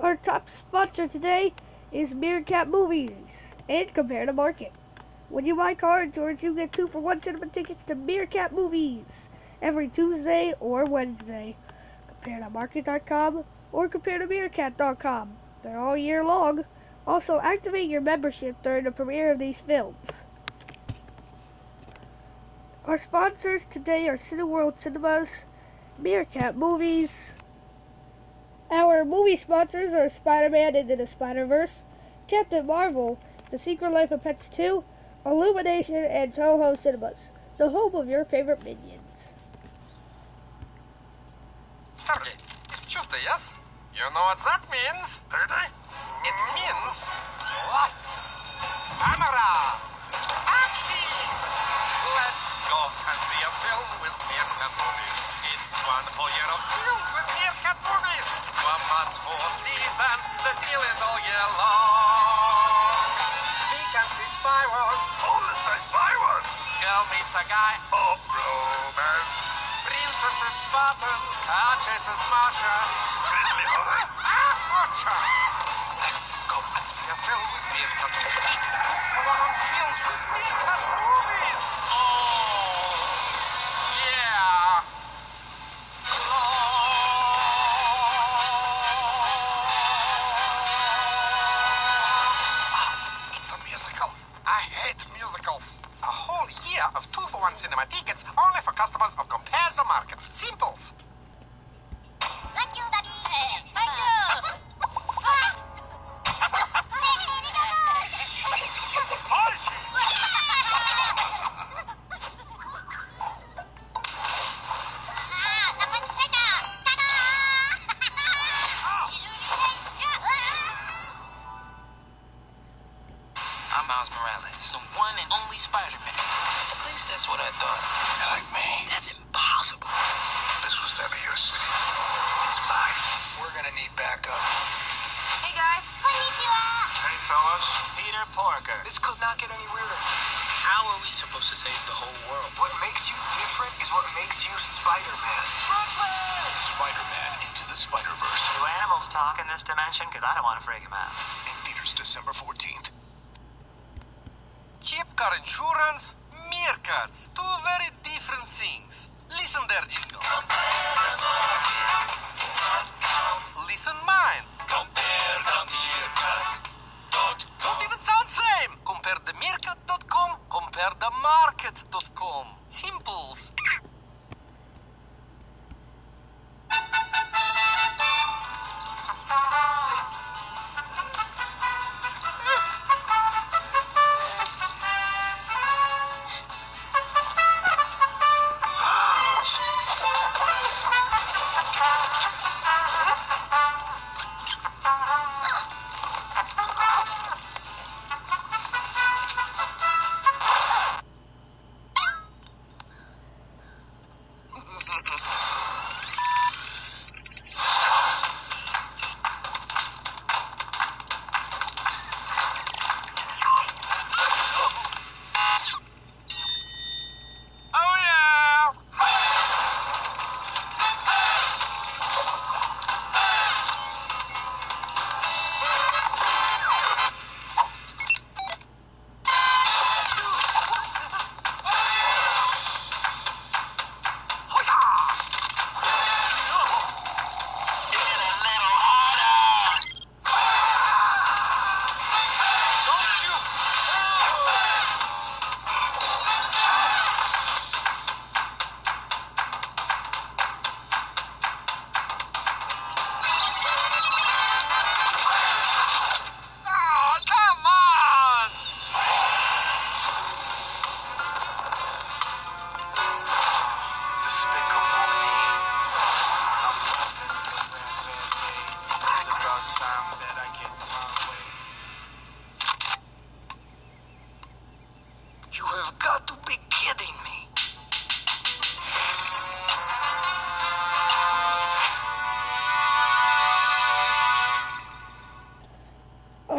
Our top sponsor today is Meerkat Movies and Compare the Market. When you buy car insurance, you get two for one cinema tickets to Meerkat Movies every Tuesday or Wednesday. CompareTheMarket.com or CompareTheMeerkat.com. They're all year long. Also, activate your membership during the premiere of these films. Our sponsors today are Cineworld Cinemas, Meerkat Movies. Our movie sponsors are Spider-Man Into the Spider-Verse, Captain Marvel, The Secret Life of Pets 2, Illumination, and Toho Cinemas, the home of your favorite minions. Saturday. It's Tuesday, yes? You know what that means? Thursday? It means lights, camera, action. Let's go and see a film with Meerkat Movies. Year of films with Meerkat Movies. One month, four seasons. The deal is all year long. We can see fireworks. Only say fireworks. Girl meets a guy. Oh, romance. Princesses, Spartans, car chasers, Martians. Grizzly Hollow. Ah, orchards. Let's go and see a film with Meerkat Movies. One on films with Meerkat could any weirder. How are we supposed to save the whole world? What makes you different is what makes you Spider-Man. Brooklyn! Spider-Man Into the Spider-Verse. Do animals talk in this dimension? Because I don't want to freak them out. In theaters December 14th. Cheap car insurance, meerkats, two very different things. Listen there, Jingle. Compare the market.com. Simples.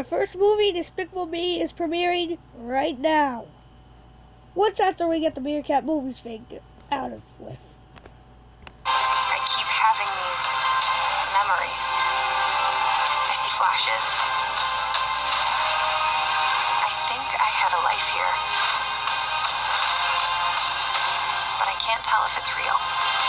First movie, Despicable Me, is premiering right now. What's after we get the Meerkat Movies thing out of with? I keep having these memories. I see flashes. I think I had a life here. But I can't tell if it's real.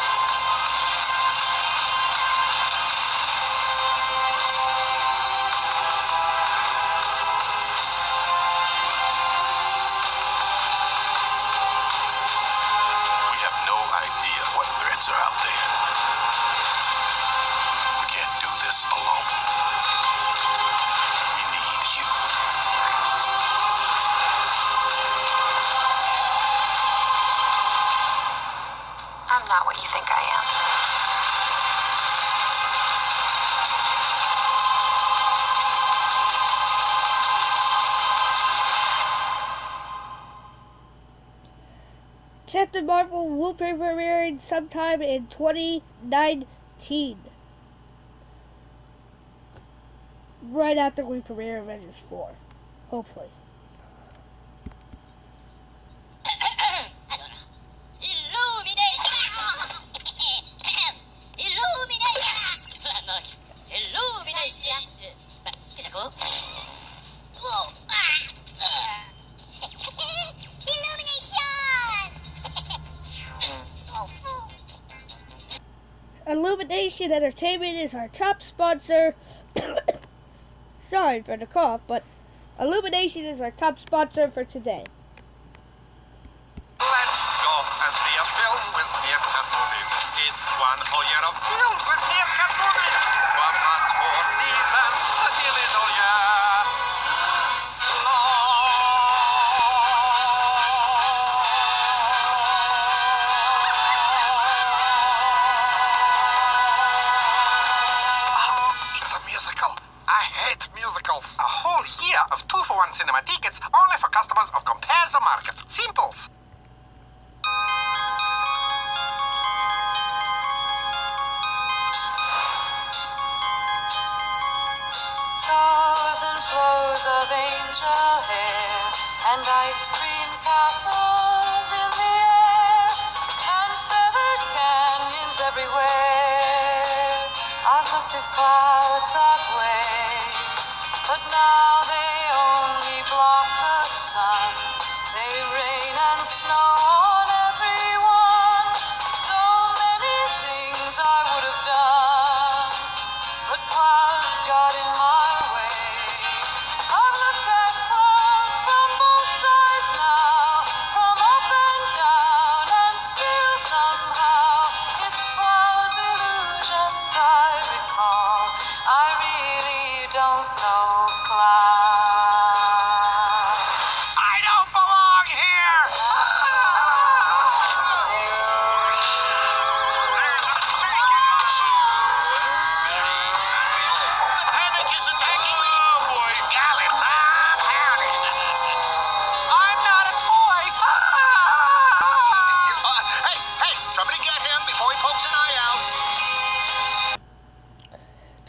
Not what you think I am. Captain Marvel will be premiering sometime in 2019. Right after we premiere Avengers 4. Hopefully. Entertainment is our top sponsor. Sorry for the cough, but Illumination is our top sponsor for today. Year of two for one cinema tickets only for customers of Compare the Market. Simples. Thousand flows of angel hair and ice cream castles in the air and feathered canyons everywhere. I've looked at clouds that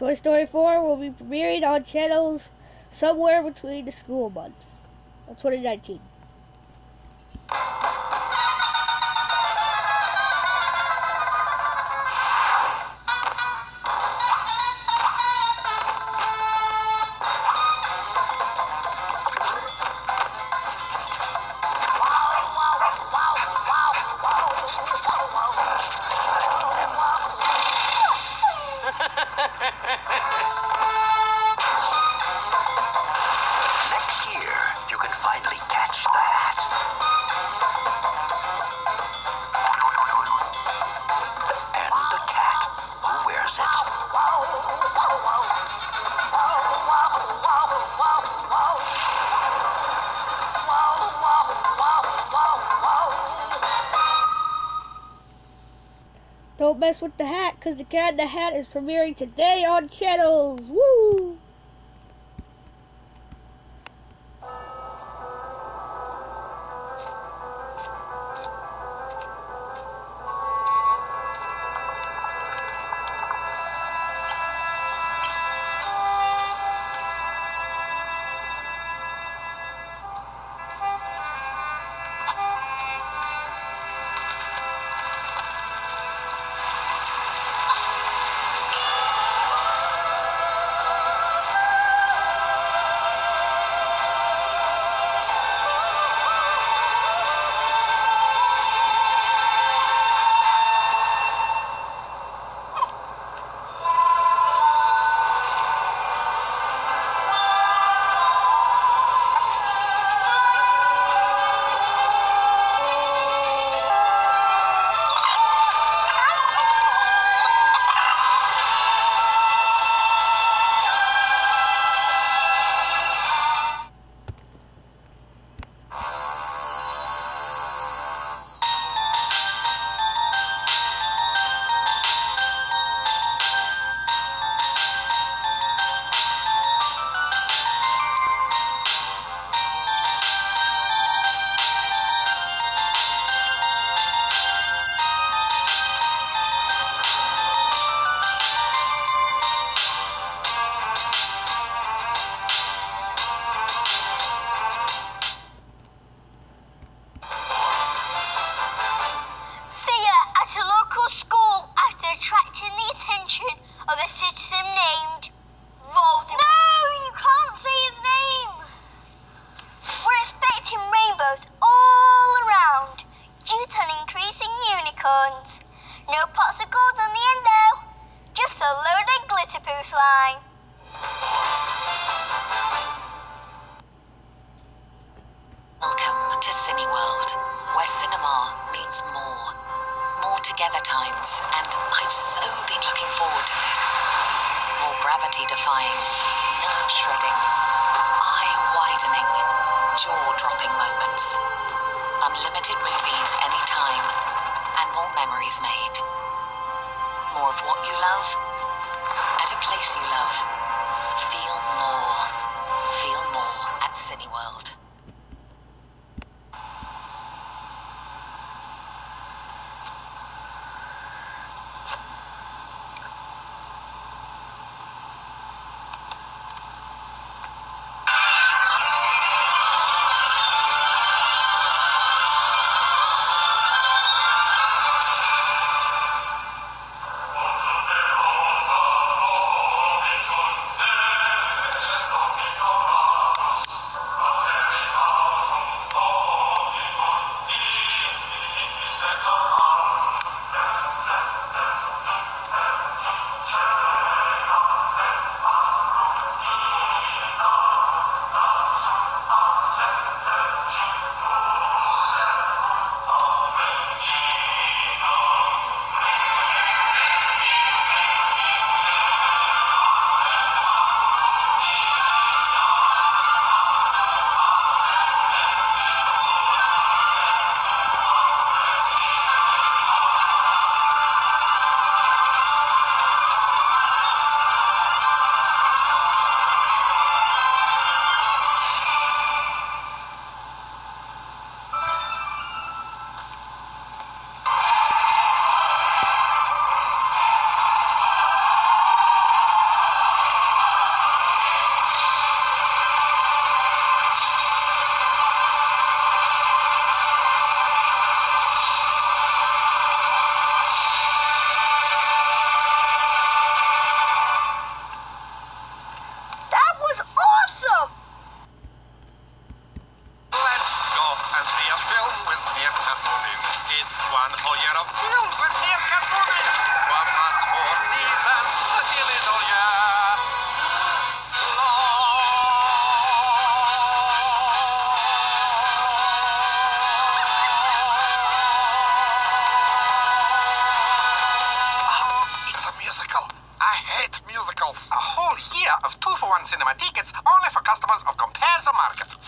Toy Story 4 will be premiering on channels somewhere between the school months of 2019. Don't mess with the hat, because the cat in the hat is premiering today on channels. Woo! gravity defying, nerve shredding, eye widening, jaw dropping moments. Unlimited movies anytime, and more memories made. More of what you love, at a place you love. Feel more. Feel more at Cineworld. of Compensa Marca.